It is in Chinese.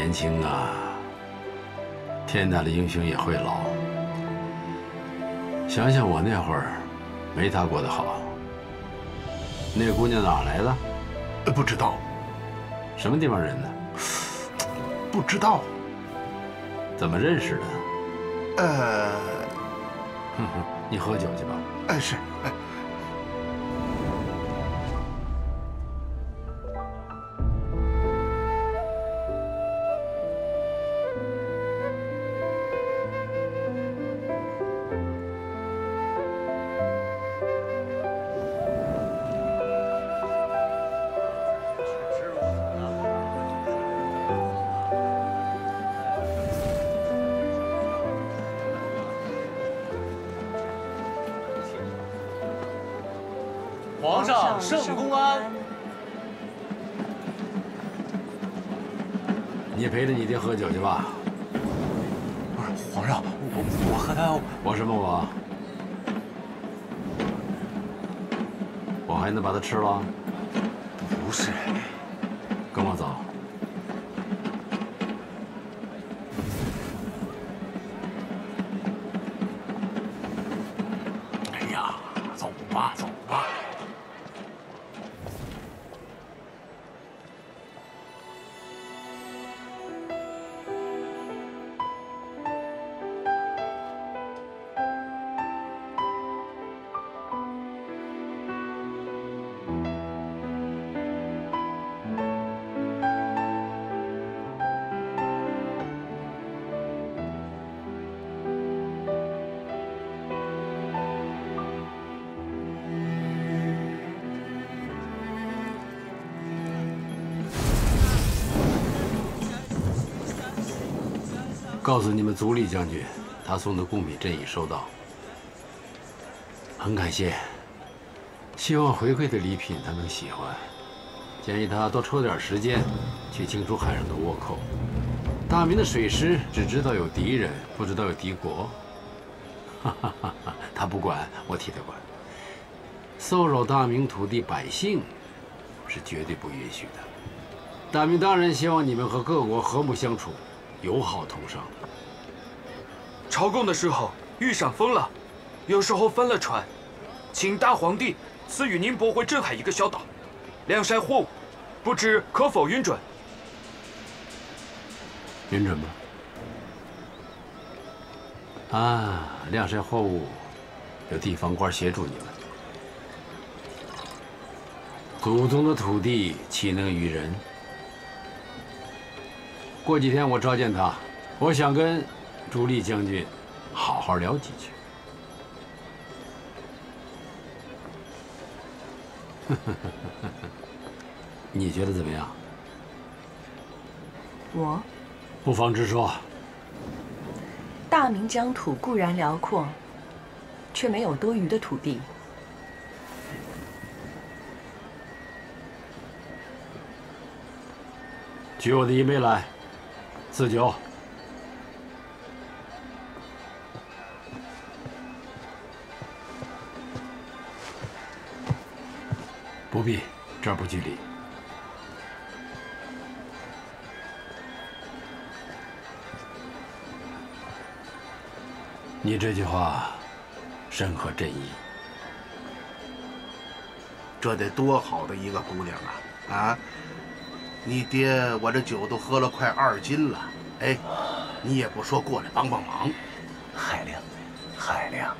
年轻啊，天大的英雄也会老。想想我那会儿，没他过得好。那姑娘哪来的？呃，不知道。什么地方人呢？不知道。怎么认识的？呃，哼哼，你喝酒去吧。哎，是。皇上圣公安。你陪着你爹喝酒去吧。不是皇上，我我和他，我什么我？我还能把他吃了？不是，跟我走。告诉你们足利将军，他送的贡品朕已收到，很感谢。希望回馈的礼品他能喜欢。建议他多抽点时间去清除海上的倭寇。大明的水师只知道有敌人，不知道有敌国。他不管，我替他管。骚扰大明土地百姓是绝对不允许的。大明当然希望你们和各国和睦相处。友好同生。朝贡的时候遇上风了，有时候翻了船，请大皇帝赐予宁波回镇海一个小岛，晾晒货物，不知可否允准？允准吗？啊，晾晒货物，有地方官协助你们。祖宗的土地岂能与人？过几天我召见他，我想跟朱棣将军好好聊几句。你觉得怎么样？我不妨直说。大明疆土固然辽阔，却没有多余的土地。举我的一杯来。四九，不必，这不拘礼。你这句话深合朕意。这得多好的一个姑娘啊！啊！你爹，我这酒都喝了快二斤了，哎，你也不说过来帮帮忙，海亮，海亮。